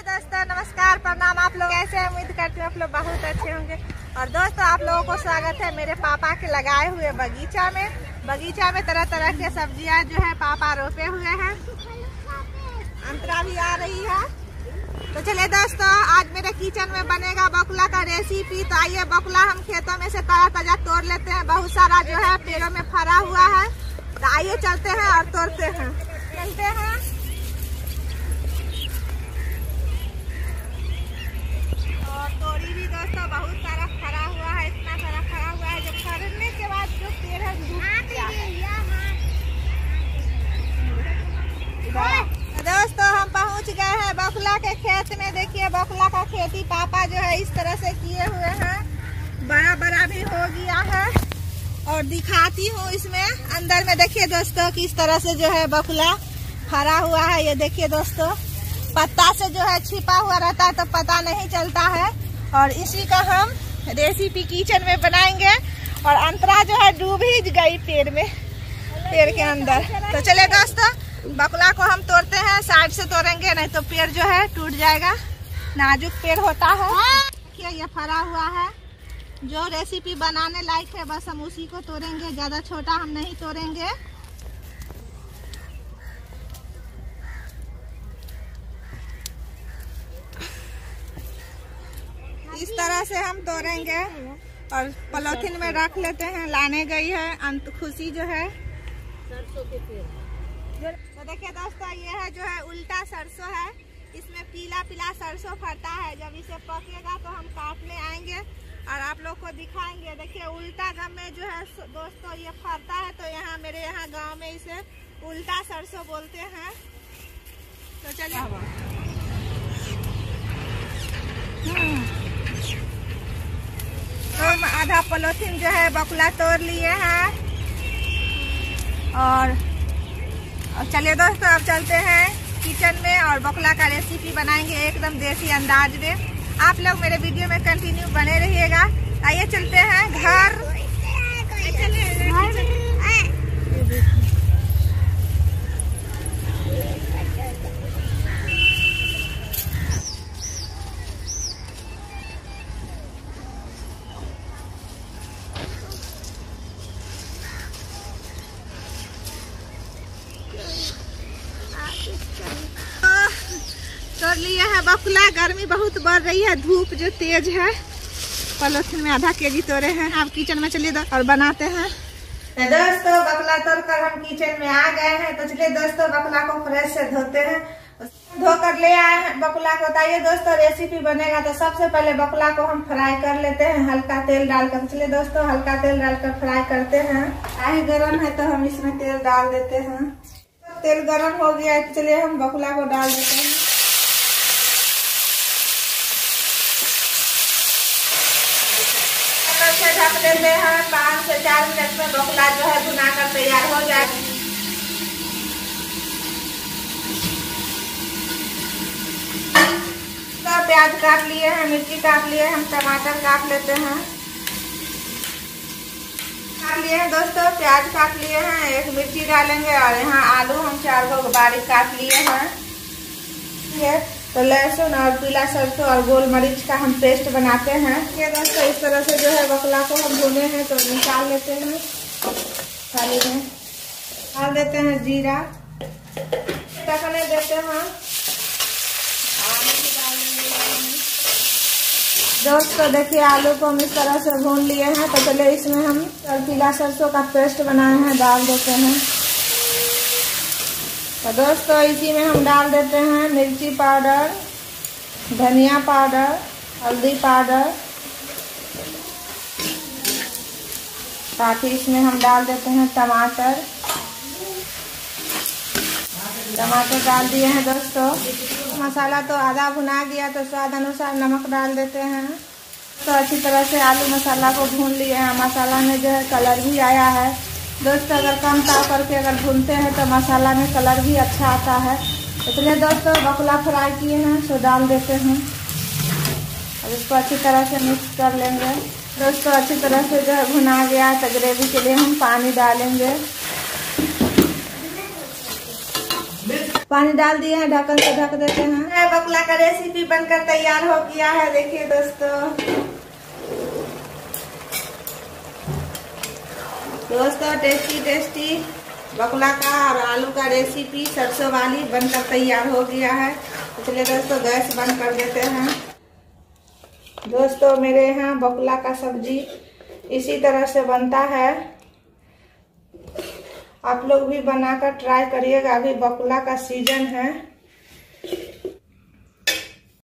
Hello दोस्तों, नमस्कार, प्रणाम आप लोग। ऐसे उम्मीद करती हूँ आप लोग बहुत अच्छे होंगे। और दोस्तों, आप लोगों को स्वागत है मेरे पापा के लगाए हुए बगीचा में। बगीचा में तरह तरह के सब्ज़ियाँ जो है पापा रोपे हुए हैं। अंतरा भी आ रही है। तो चलिए दोस्तों, आज मेरे किचन में बनेगा बकुला का रेसिपी तो आइए बकुला हम खेतों में से ताज़ा ताज़ा तोड़ लेते हैं। बहुत सारा जो है पेड़ों में फरा हुआ है। तो आइए चलते हैं और तोड़ते हैं। चलते हैं। बकला के खेत में देखिए, बकला का खेती पापा जो है इस तरह से किए हुए हैं। बड़ा बड़ा भी हो गया है और दिखाती हूँ इसमें। अंदर में देखिए दोस्तों, किस तरह से जो है बकला हरा हुआ है। ये देखिए दोस्तों, पत्ता से जो है छिपा हुआ रहता है तो पता नहीं चलता है। और इसी का हम रेसिपी किचन में बनाएँगे और अंतरा जो है डूब ही गई पेड़ में, पेड़ के अंदर। तो चले दोस्तों, बकला से तोड़ेंगे, नहीं तो पेड़ जो है टूट जाएगा। नाजुक पेड़ होता है। क्या ये फरा हुआ है? जो रेसिपी बनाने लायक है, बस हम उसी को तोड़ेंगे। ज़्यादा छोटा हम नहीं तोड़ेंगे। इस तरह से हम तोड़ेंगे और पलोथिन में रख लेते हैं। लाने गई है, अंत खुशी जो है। सरसों के पेड़ तो देखिए दोस्तों, ये है जो है उल्टा सरसों है। इसमें पीला पीला सरसों फरता है। जब इसे पकेगा तो हम काटने आएँगे और आप लोग को दिखाएँगे। देखिए, उल्टा गम में जो है दोस्तों, ये फरता है। तो यहाँ मेरे यहाँ गाँव में इसे उल्टा सरसों बोलते हैं। तो चलिए। हम आधा पॉलोथीन जो है बकुला तोड़ लिए हैं। और और चलिए दोस्तों, अब चलते हैं किचन में और बकला का रेसिपी बनाएँगे एकदम देसी अंदाज में। आप लोग मेरे वीडियो में कंटिन्यू बने रहिएगा। आइए चलते हैं घर। चलिए बकुला गर्मी बहुत बढ़ रही है, धूप जो तेज है। पलोथिन में आधा के जी तोड़े हैं। आप किचन में चलिए और बनाते हैं। तो दोस्तों बकला तोड़ कर हम किचन में आ गए हैं। तो चलिए दोस्तों बकला को फ्रेश से धोते हैं। धोकर ले आए हैं। बकुला को बताइए दोस्तों रेसिपी बनेगा तो सबसे पहले बकुला को हम फ्राई कर लेते हैं। हल्का तेल डालकर। तो चलिए दोस्तों, हल्का तेल डालकर फ्राई करते हैं। आए गर्म है तो हम इसमें तेल डाल देते हैं। तेल गर्म हो गया है तो चलिए हम बकुला को डाल देते हैं। ढक देते हैं, पाँच से चार मिनट में बकला जो है भुना कर तैयार हो जाए। प्याज काट लिए हैं, मिर्ची काट लिए हम टमाटर काट लेते हैं। काट लिए हैं दोस्तों, प्याज काट लिए हैं, एक मिर्ची डालेंगे और यहाँ आलू हम चार गो बारीक काट लिए हैं। तो लहसुन और पीला सरसों और गोल मरीच का हम पेस्ट बनाते हैं। ये दोस्तों इस तरह से जो है बकला को हम भूने हैं तो निकाल लेते हैं। थाली में। डाल देते हैं जीरा। टकने देते हैं। दोस्तों तो देखिए, आलू को हम इस तरह से भून लिए हैं। तो पहले इसमें हम पीला सरसों का पेस्ट बनाए हैं, डाल देते हैं। तो दोस्तों, इसी में हम डाल देते हैं मिर्ची पाउडर, धनिया पाउडर, हल्दी पाउडर। साथ ही इसमें हम डाल देते हैं टमाटर। टमाटर डाल दिए हैं दोस्तों। मसाला तो आधा भुना गया तो स्वाद अनुसार नमक डाल देते हैं। तो अच्छी तरह से आलू मसाला को भून लिए हैं। मसाला में जो है कलर भी आया है। दोस्तों, अगर कम ताव करके अगर भूनते हैं तो मसाला में कलर भी अच्छा आता है। इसलिए दोस्तों, बकला फ्राई किए हैं, सो डाल देते हैं। अब इसको अच्छी तरह से मिक्स कर लेंगे। दोस्तों, अच्छी तरह से जो है भुना गया तो ग्रेवी के लिए हम पानी डालेंगे। पानी डाल दिए हैं, ढक्कन से ढक देते हैं। बकला का रेसिपी बनकर तैयार हो गया है, देखिए दोस्तों। दोस्तों टेस्टी टेस्टी बकला का और आलू का रेसिपी सरसों वाली बनकर तैयार हो गया है। इसलिए दोस्तों, गैस बंद कर देते हैं। दोस्तों, मेरे यहाँ बकला का सब्ज़ी इसी तरह से बनता है। आप लोग भी बनाकर ट्राई करिएगा, अभी बकुला का सीज़न है।